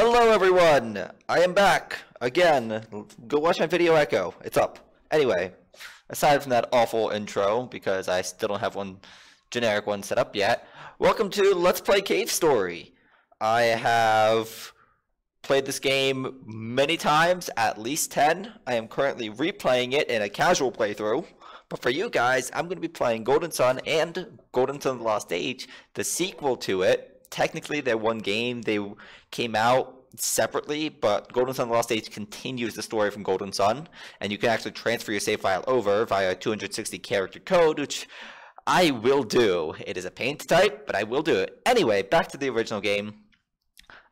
Hello everyone! I am back again. Go watch my video echo. It's up. Anyway, aside from that awful intro, because I still don't have one generic one set up yet, welcome to Let's Play Cave Story. I have played this game many times, at least 10. I am currently replaying it in a casual playthrough. But for you guys, I'm going to be playing Golden Sun and Golden Sun The Lost Age, the sequel to it. Technically, they're one game. They came out separately, but Golden Sun Lost Age continues the story from Golden Sun, and you can actually transfer your save file over via 260 character code, which I will do. It is a pain to type, but I will do it. Anyway, back to the original game.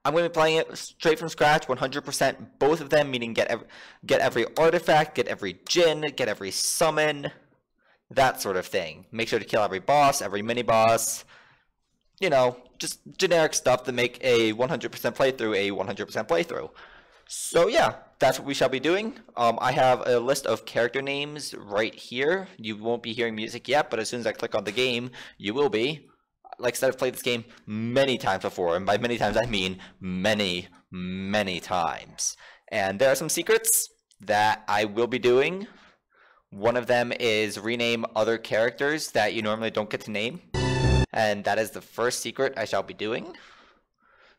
I'm going to be playing it straight from scratch, 100%, both of them, meaning get every, get every artifact, get every Djinn, get every summon, that sort of thing. Make sure to kill every boss, every mini boss, you know, just generic stuff to make a 100% playthrough a 100% playthrough. So yeah, that's what we shall be doing. Um, I have a list of character names right here. You won't be hearing music yet, but as soon as I click on the game, you will be. Like I said, I've played this game many times before, and by many times I mean many, many times. And there are some secrets that I will be doing one of them is rename other characters that you normally don't get to name. And that is the first secret I shall be doing.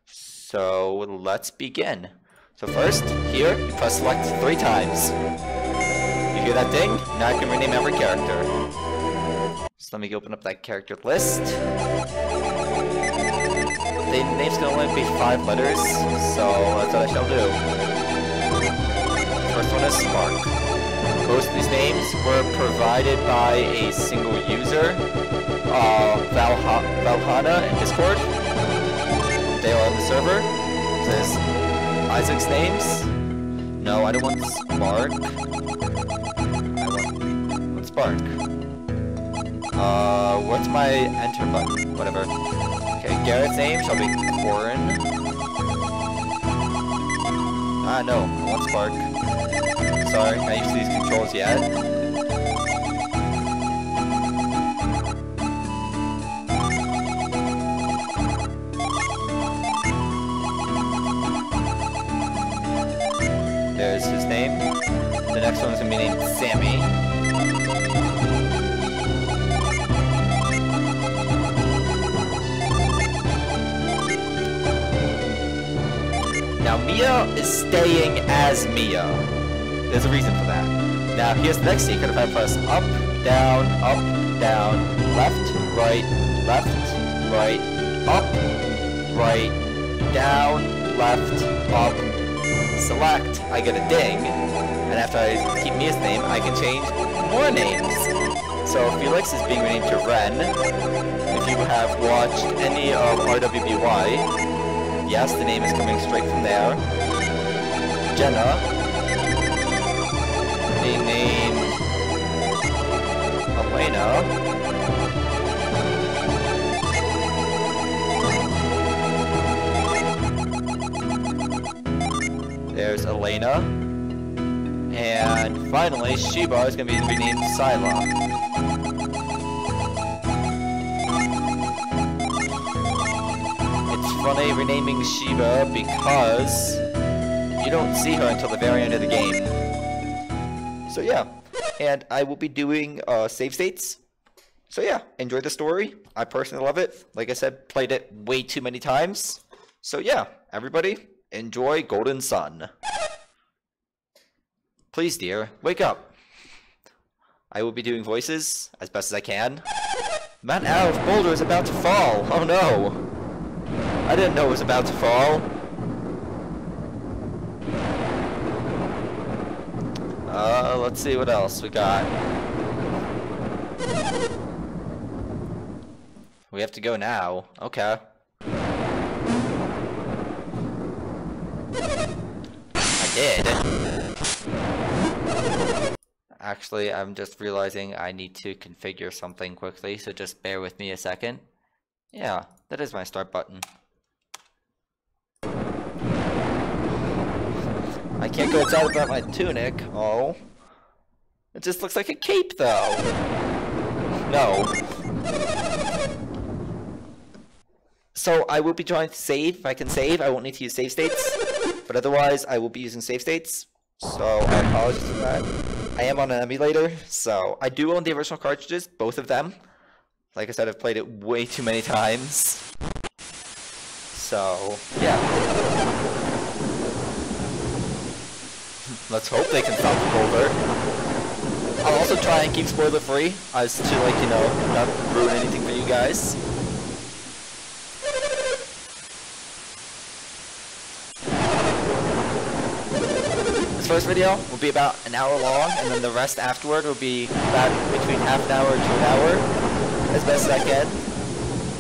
So let's begin. So first, here, you press select three times. You hear that ding? Now I can rename every character. So let me open up that character list. The names can only be five letters, so that's what I shall do. First one is Spark. Most of these names were provided by a single user, uh, Valha Valhana in Discord. They are on the server. This Isaac's names. No, I don't want Spark. I want, Spark. Uh, what's my enter button? Whatever. Okay, Garrett's name shall be Corin. Ah, no, I want Spark sorry, not used to these controls yet. Gonna be named Sammy. Now Mia is staying as Mia. There's a reason for that. Now, here's the next secret. If I press up, down, up, down, left, right, left, right, up, right, down, left, up, select, I get a ding. And after I keep Mia's name, I can change more names. So Felix is being renamed to Ren. If you have watched any of RWBY, yes, the name is coming straight from there. Jenna be named Elena. There's Elena. And finally, Sheba is going to be renamed Sila. It's funny renaming Sheba because you don't see her until the very end of the game. So yeah, and I will be doing uh, save states. So yeah, enjoy the story. I personally love it. Like I said, played it way too many times. So yeah, everybody, enjoy Golden Sun. Please, dear, wake up. I will be doing voices as best as I can. Mount Aleph boulder is about to fall. Oh no. I didn't know it was about to fall. Uh, let's see what else we got. We have to go now. Okay. I did. Actually, I'm just realizing I need to configure something quickly, so just bear with me a second. Yeah, that is my start button. I can't go inside without my tunic. Oh. It just looks like a cape, though. No. so I will be trying to save. If I can save, I won't need to use save states. But otherwise, I will be using save states. So I apologize for that. I am on an emulator, so I do own the original cartridges, both of them. Like I said, I've played it way too many times. So, yeah. Let's hope they can stop the boulder. I'll also try and keep spoiler free, as to like, you know, not ruin anything for you guys. First video will be about an hour long, and then the rest afterward will be about between half an hour to an hour, as best as I can.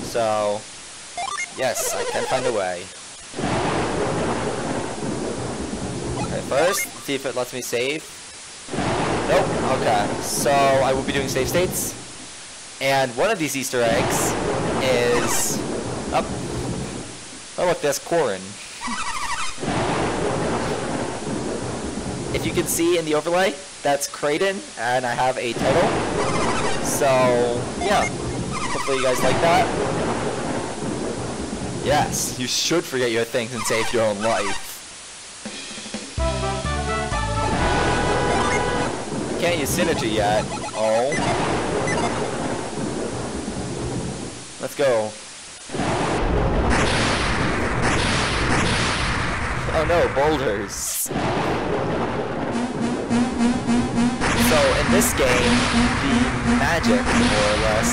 So, yes, I can find a way. Okay, first, see if it lets me save. Nope, okay. So, I will be doing save states. And one of these Easter eggs is... Up. Oh, look, that's Corin. if you can see in the overlay, that's Kraden, and I have a title. So, yeah. Hopefully you guys like that. Yes, you should forget your things and save your own life. Can't use Psynergy yet. Oh. Let's go. Oh no, boulders. So in this game, the magic, more or less,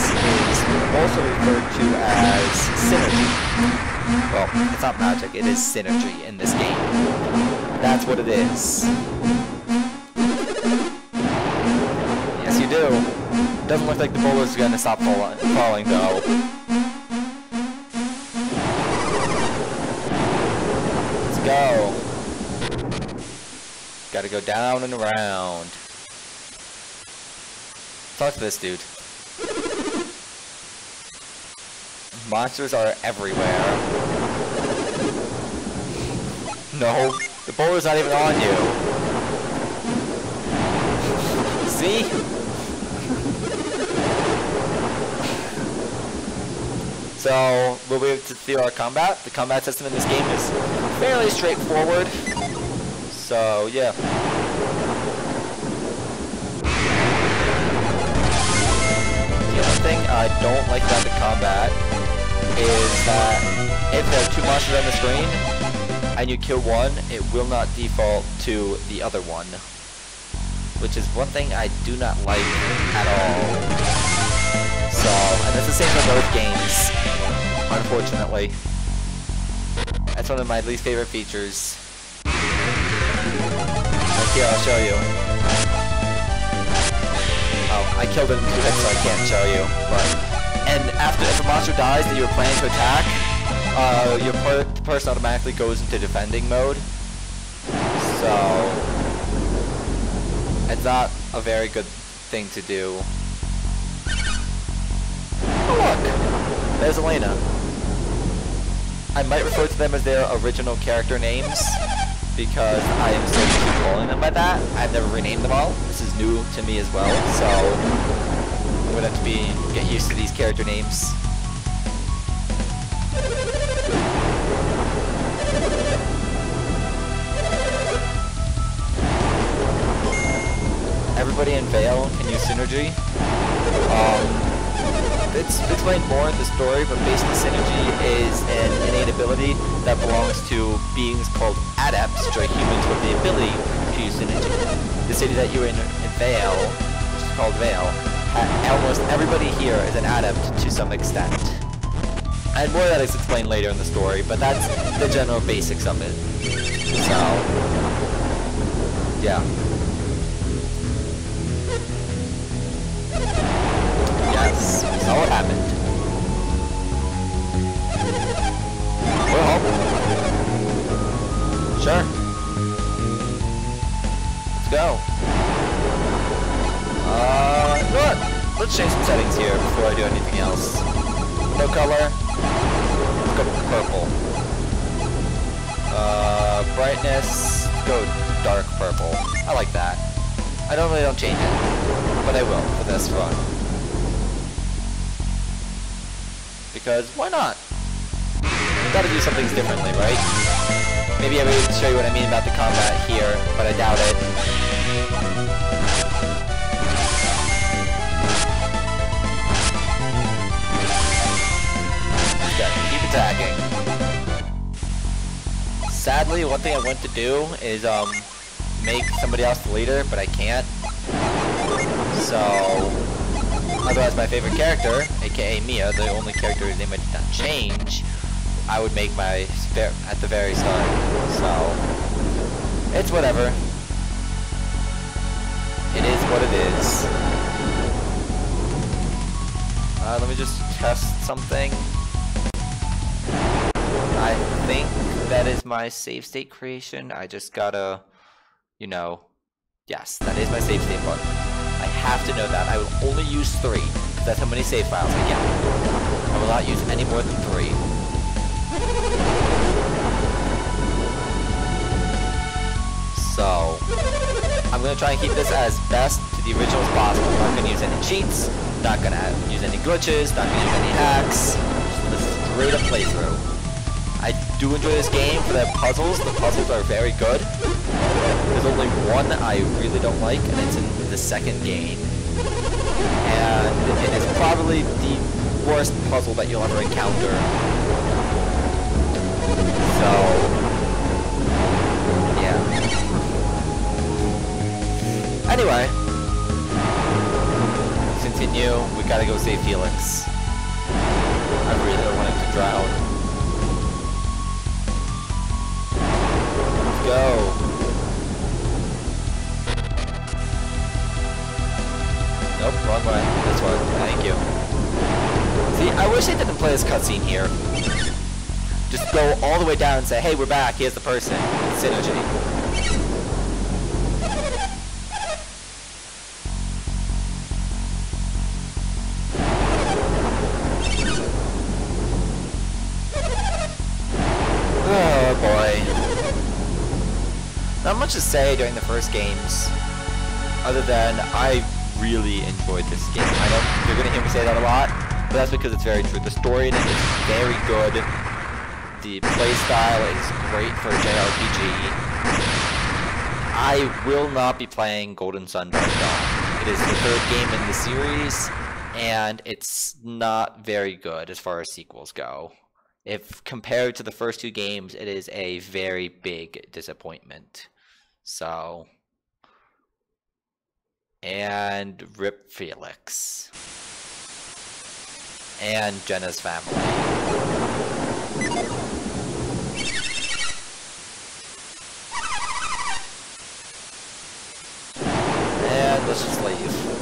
is also referred to as Psynergy. Well, it's not magic, it is Psynergy in this game. That's what it is. Yes, you do. Doesn't look like the boulder's gonna stop fall falling, though. Let's go. Gotta go down and around. Talk to this dude. Monsters are everywhere. No, the boulder's not even on you. See? so, we'll able to see our combat. The combat system in this game is fairly straightforward. So, yeah. The only thing I don't like about the combat is that if there are two monsters on the screen, and you kill one, it will not default to the other one. Which is one thing I do not like at all. So, and it's the same for both games, unfortunately. That's one of my least favorite features. Here, I'll show you. I killed it in hits, so I can't show you. But and after if a monster dies that you were planning to attack, uh, your per person automatically goes into defending mode. So it's not a very good thing to do. Oh look, there's Elena. I might refer to them as their original character names because I am still keep calling them by that. I've never renamed them all. New to me as well, so I'm gonna have to be get used to these character names. Everybody in Vale can use Psynergy. Um, it's explained more in the story, but basically Psynergy is an innate ability that belongs to beings called adepts, which are humans with the ability to use Psynergy. The city that you're in Vale, which is called Vale, almost everybody here is an adept to some extent. And more of that is explained later in the story, but that's the general basics of it. So, yeah. Yes, saw what happened. Well, sure. Let's go. What? Let's change some settings here before I do anything else. No color. Let's go purple. Uh, brightness. Go dark purple. I like that. I normally don't change it, but I will for this run. Because why not? gotta do some things differently, right? Maybe I would show you what I mean about the combat here, but I doubt it. Attacking. Sadly, one thing I want to do is um make somebody else the leader, but I can't. So, otherwise my favorite character, aka Mia, the only character whose name I did not change, I would make my at the very start. So, it's whatever. It is what it is. Uh, let me just test something. I think that is my save state creation. I just gotta, you know, yes, that is my save state button. I have to know that. I will only use three, that's how many save files I get. I will not use any more than three. So, I'm to try and keep this as best to the original as possible. I'm not to use any cheats, not to use any glitches, not to use any hacks. Just straight up playthrough. Do enjoy this game for the puzzles. The puzzles are very good. There's only one that I really don't like, and it's in the second game. And it is probably the worst puzzle that you'll ever encounter. So, yeah. Anyway, continue. We gotta go save Felix. I really don't want him to drown. Go. Nope, wrong way. This one. Thank you. See, I wish they didn't play this cutscene here. Just go all the way down and say, hey, we're back, here's the person. Psynergy. Say during the first games, other than I really enjoyed this game. I know you're gonna hear me say that a lot, but that's because it's very true. The story in it is very good. The playstyle is great for a JRPG. I will not be playing Golden Sun Dark Dawn. It is the third game in the series, and it's not very good as far as sequels go. If compared to the first two games, it is a very big disappointment. So, and Rip Felix. And Jenna's family. And let's just leave.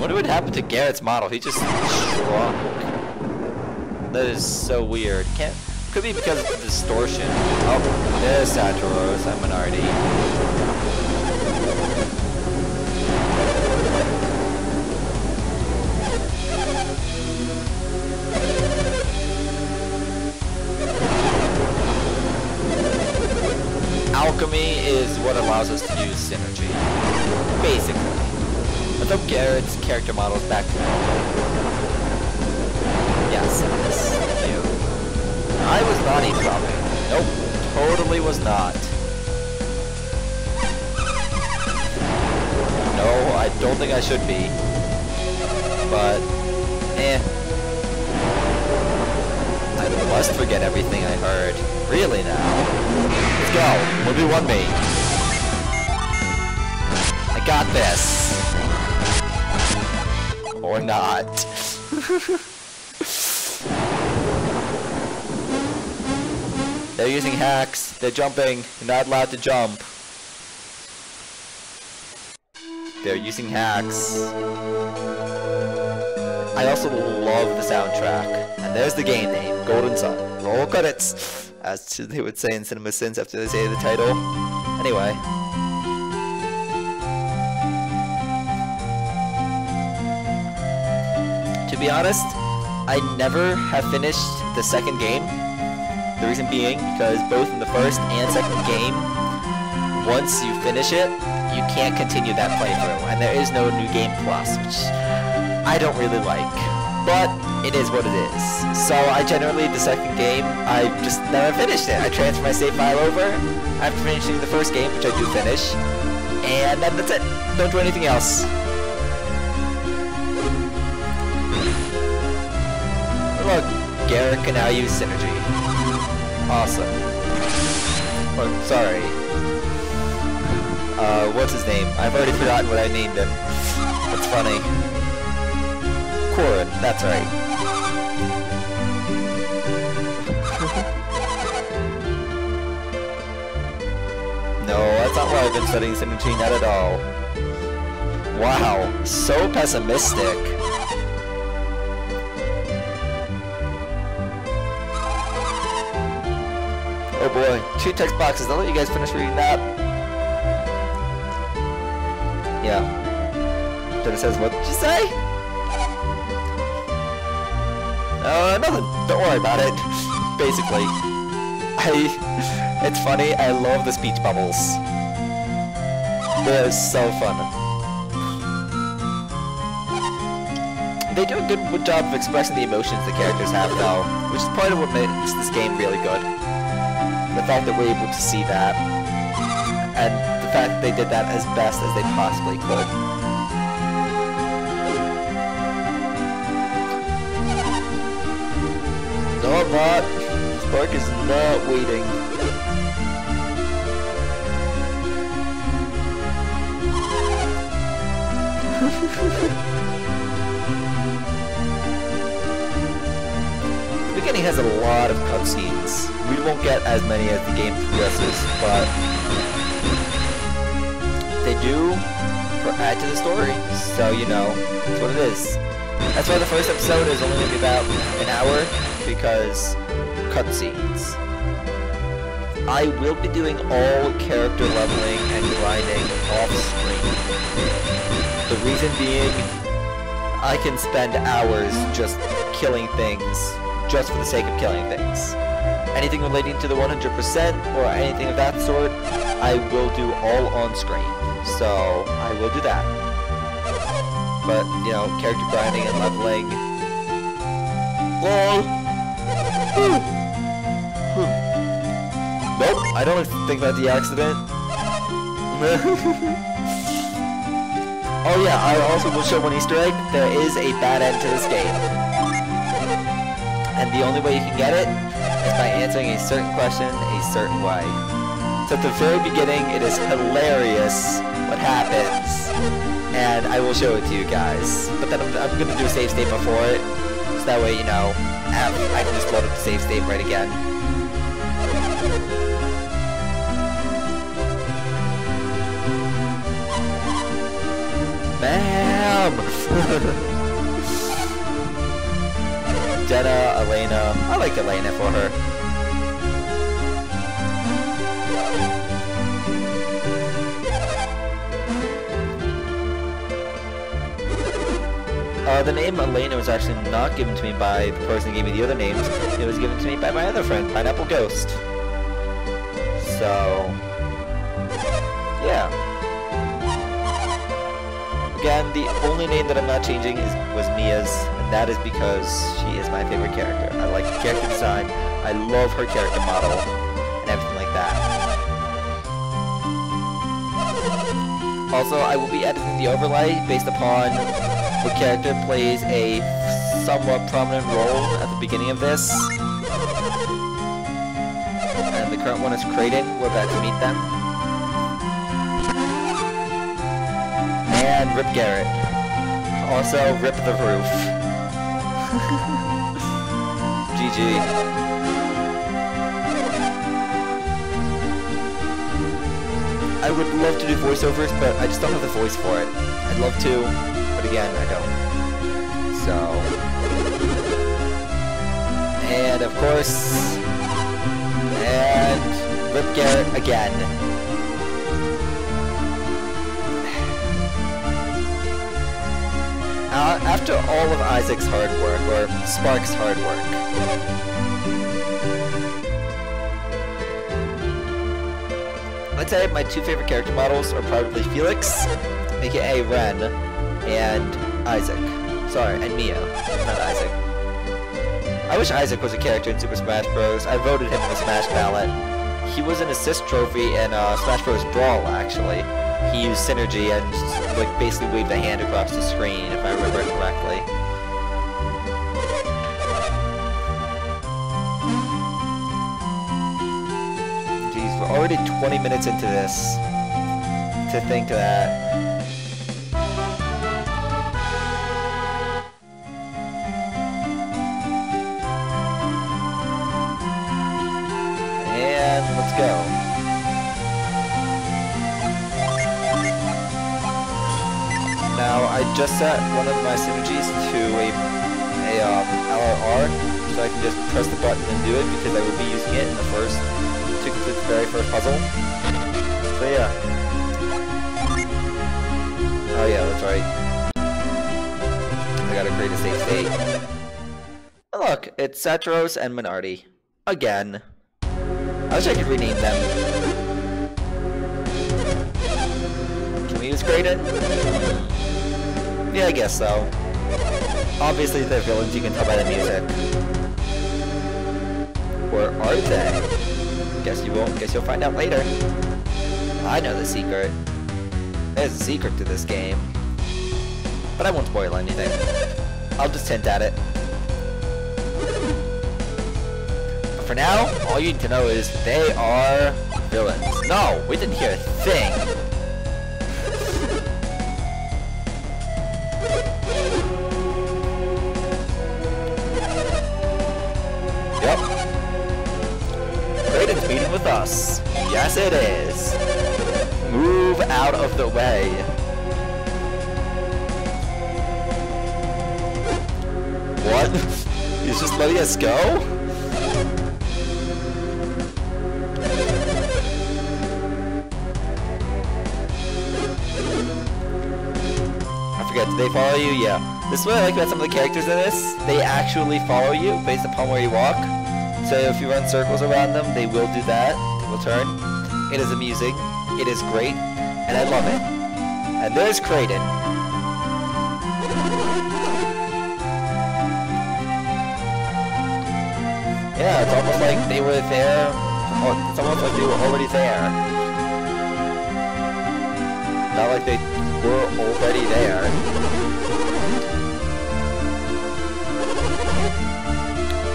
What would happen to Garrett's model? He just shrunk. That is so weird. Can't could be because of the distortion. Oh, there's Saturos, I'm Menardi. Alchemy is what allows us to use Psynergy. Basically. Let's hope Garrett's character model is back to. Yes. I was not eavesdropping. Nope, totally was not. No, I don't think I should be. But, eh. I must forget everything I heard. Really now. Let's go. 1v1 me. I got this. Or not. They're using hacks. They're jumping. You're not allowed to jump. They're using hacks. I also love the soundtrack. And there's the game name, Golden Sun. Roll credits! As they would say in Cinema Sins after they say the title. Anyway. To be honest, I never have finished the second game. The reason being because both in the first and second game, once you finish it, you can't continue that playthrough, and there is no New Game Plus, which I don't really like. But it is what it is. So I generally, the second game, I just never finished it. I transfer my save file over after finishing the first game, which I do finish, and then that's it. Don't do anything else. Garrett can now use Psynergy. Awesome. Oh, sorry. Uh, what's his name? I've already forgotten what I named him. That's funny. Corin, that's right. no, that's not why I've been studying Psynergy, not at all. Wow, so pessimistic. Oh boy, two text boxes. I'll let you guys finish reading that. Yeah. Then it says, what did you say? Uh, nothing. Don't worry about it. Basically. I... It's funny, I love the speech bubbles. They're so fun. They do a good job of expressing the emotions the characters have, though, which is part of what makes this game really good the fact that we're able to see that, and the fact that they did that as best as they possibly could. No, I'm not. Spark is not waiting. the beginning has a lot of cutscenes. We won't get as many as the game progresses, but they do add to the story. So, you know, that's what it is. That's why the first episode is only going to be about an hour, because cutscenes. I will be doing all character leveling and grinding off screen. The reason being, I can spend hours just killing things just for the sake of killing things. Anything relating to the 100% or anything of that sort, I will do all on screen. So, I will do that. But, you know, character grinding and leveling... LOL! nope, I don't think about the accident. oh yeah, I also will show one easter egg. There is a bad end to this game. And the only way you can get it is by answering a certain question a certain way. So at the very beginning, it is hilarious what happens. And I will show it to you guys. But then I'm, I'm going to do a save state before it. So that way, you know, I can just load up the save state right again. Bam! Jenna, Elena. I like Elena for her. Uh, the name Elena was actually not given to me by the person who gave me the other names. It was given to me by my other friend, Pineapple Ghost. So... Yeah. Again, the only name that I'm not changing is was Mia's, and that is because she is my favorite character. I like the character design, I love her character model, and everything like that. Also, I will be editing the overlay based upon what character plays a somewhat prominent role at the beginning of this. And the current one is Kraden. We're about to meet them. And Rip Garrett. Also, Rip the Roof. GG. I would love to do voiceovers, but I just don't have the voice for it. I'd love to, but again, I don't. So... And of course... And... Rip Garrett again. Uh, after all of Isaac's hard work, or Spark's hard work, would say my two favorite character models are probably Felix, aka Ren, and Isaac. Sorry, and Mia, not Isaac. I wish Isaac was a character in Super Smash Bros. I voted him in the Smash ballot. He was an assist trophy in uh, Smash Bros. Brawl, actually. He used Psynergy and like basically waved a hand across the screen, if I remember correctly. Jeez, we're already 20 minutes into this. To think that Now, I just set one of my Psynergies to a, a um, so I can just press the button and do it, because I will be using it in the first, to complete the very first puzzle. So yeah. Oh yeah, that's right. I gotta create a safe state. Look, it's Saturos and Menardi. Again. I wish I could rename them. Can we use Kraden? Yeah, I guess so. Obviously they're villains, you can tell by the music. Where are they? Guess you won't, guess you'll find out later. I know the secret. There's a secret to this game. But I won't spoil anything. I'll just hint at it. for now, all you need to know is they are villains. No, we didn't hear a thing. It is. Move out of the way. What? He's just letting us go? I forget, do they follow you? Yeah. This is what I like about some of the characters in this. They actually follow you based upon where you walk. So if you run circles around them, they will do that. They will turn. It is amusing. It is great. And I love it. And there's Kraden. Yeah, it's almost like they were there. Oh, it's almost like they were already there. Not like they were already there.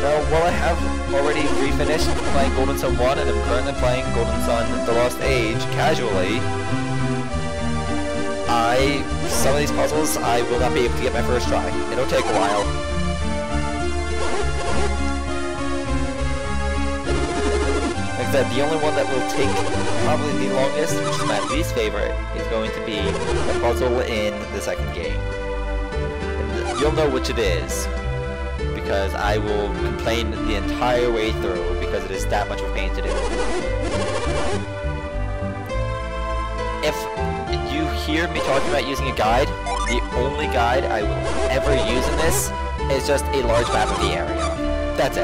Now, while I have already refinished playing Golden Sun 1 and I'm currently playing Golden Sun The Lost Age casually, I, some of these puzzles I will not be able to get my first try. It'll take a while. Like I said, the only one that will take probably the longest, which is my least favorite, is going to be the puzzle in the second game. And you'll know which it is, because I will complain the entire way through, because it is that much of a pain to do. If you hear me talking about using a guide, the only guide I will ever use in this is just a large map of the area. That's it.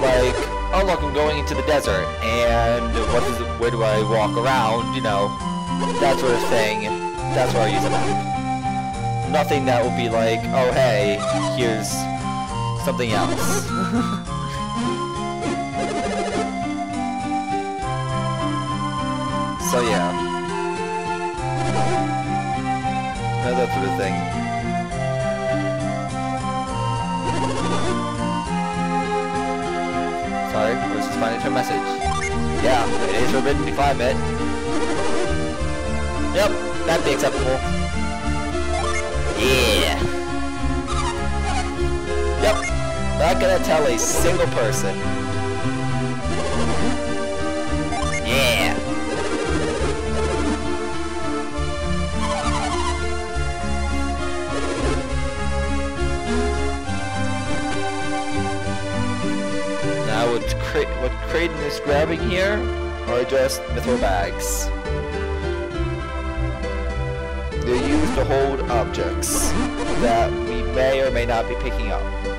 Like, oh look, I'm going into the desert, and what is where do I walk around, you know, that sort of thing. That's where I use a map. Nothing that will be like, oh hey, here's something else. so yeah. No, that sort of thing. Sorry, I was just finding your message. Yeah, it is forbidden to climb it. Yep, that'd be acceptable. Yeah. Yep, not gonna tell a single person. Yeah. Now what, Cra what Kraden is grabbing here are just mithril bags. They're used to hold objects that we may or may not be picking up.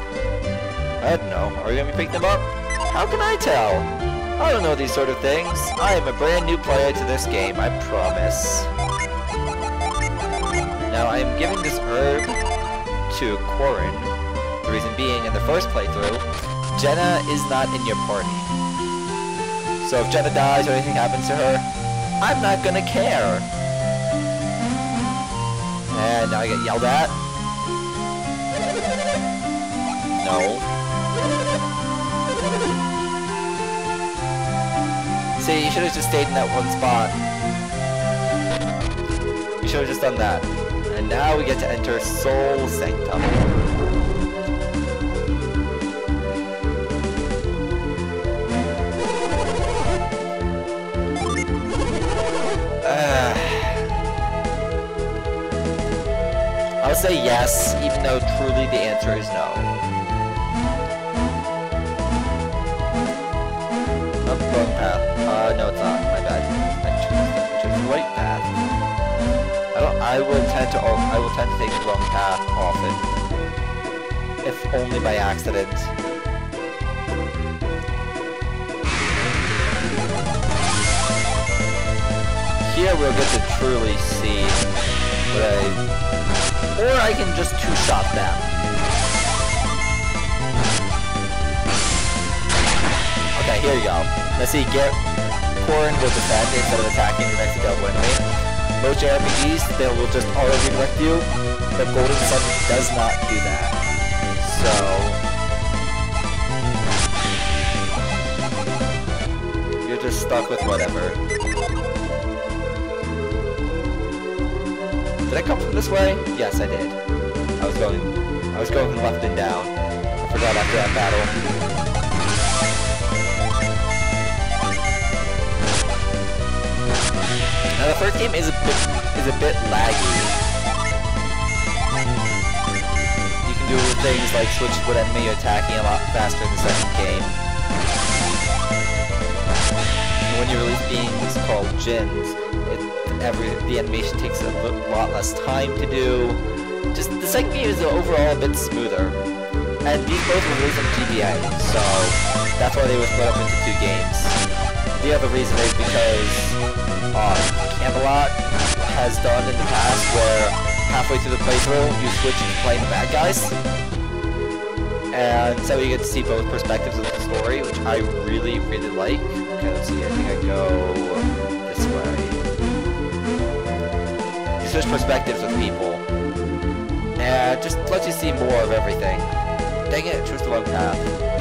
I don't know. Are you gonna be picking them up? How can I tell? I don't know these sort of things. I am a brand new player to this game, I promise. Now, I am giving this herb to Corrin. The reason being, in the first playthrough, Jenna is not in your party. So if Jenna dies or anything happens to her, I'm not gonna care. And now I get yelled at. No. See, you should have just stayed in that one spot. You should have just done that. And now we get to enter Sol Sanctum. I'll say yes, even though truly the answer is no. Wrong path. Uh, no, it's not. My bad. I chose, the right path. I don't. I will tend to. I will tend to take the wrong path often, if only by accident. Here we'll get to truly see what I... Or I can just two-shot them. Okay, here you go. Let's see, get Corrin will defend instead of attacking the next available enemy. Most JRPGs, they will just auto redirect you, but Golden Sun does not do that. So... You're just stuck with whatever. Did I come from this way? Yes, I did. I was going... I was going left and down. I forgot after that battle. Now the first game is a bit is a bit laggy. You can do things like switch what enemy attacking a lot faster in the second game. And when you release beings called Djinns, it, every the animation takes a lot less time to do. Just the second game is overall a bit smoother. And these both were released on GBA, so that's why they were split up into two games. The other reason is because uh, Camelot has done in the past where halfway through the playthrough you switch to playing the bad guys. And so you get to see both perspectives of the story, which I really, really like. Okay, let's see, I think I go this way. You switch perspectives with people. And just lets you see more of everything. Dang it, chose the wrong path.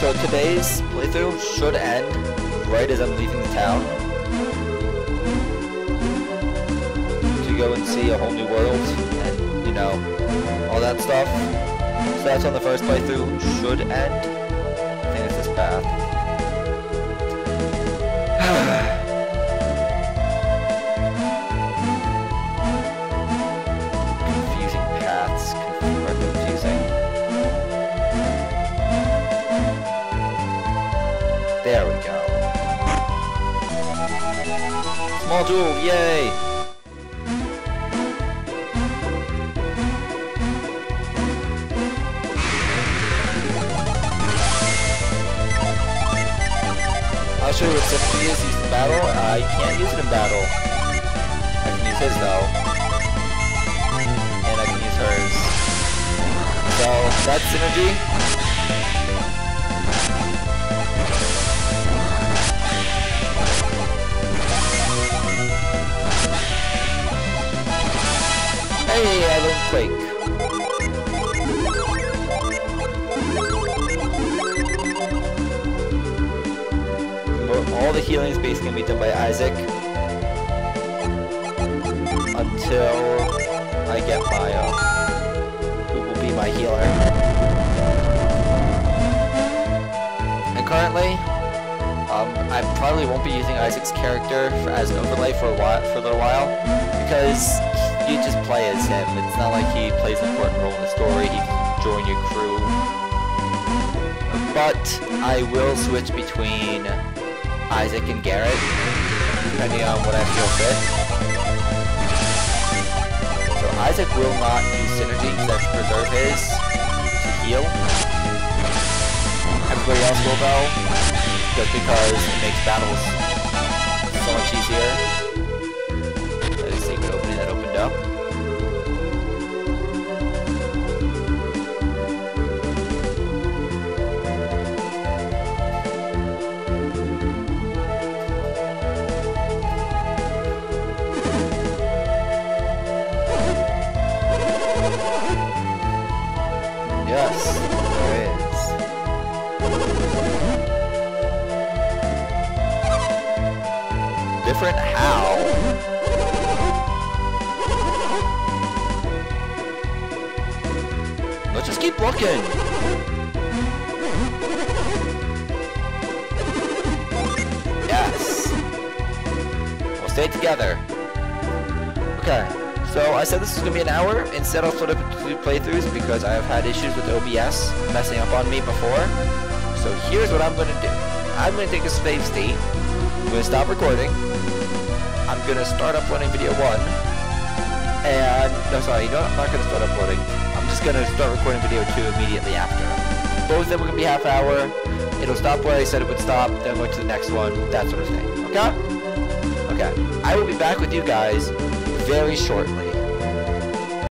So today's playthrough should end right as I'm leaving the town. To go and see a whole new world and, you know, all that stuff. So that's when the first playthrough should end. I think it's this path. Jewel, yay! I'll show you what Sympathy is used in battle. I can't use it in battle. I can use his though. And I can use hers. So, that's Psynergy. Hey, I learned Quake. All the healing is basically gonna be done by Isaac until I get Maya, who will be my healer. And currently, um, I probably won't be using Isaac's character for, as an overlay for a while, for a little while, because you just play as him. It's not like he plays an important role in the story. He can join your crew. But I will switch between Isaac and Garrett, depending on what I feel fit. So Isaac will not use Psynergy because I to preserve his to heal. Everybody else will though, just because it makes battles so much easier. Yes, there is. Different how? Let's just keep looking. Yes. We'll stay together. Okay. So I said this was gonna be an hour. Instead, I'll split up two playthroughs because I have had issues with OBS messing up on me before. So here's what I'm gonna do. I'm gonna take a save state. I'm gonna stop recording. I'm gonna start uploading video one. And no, sorry, you know what? I'm not gonna start uploading. I'm just gonna start recording video two immediately after. Both of them are gonna be half hour. It'll stop where I said it would stop. Then go to the next one. That sort of thing. Okay? Okay. I will be back with you guys very shortly.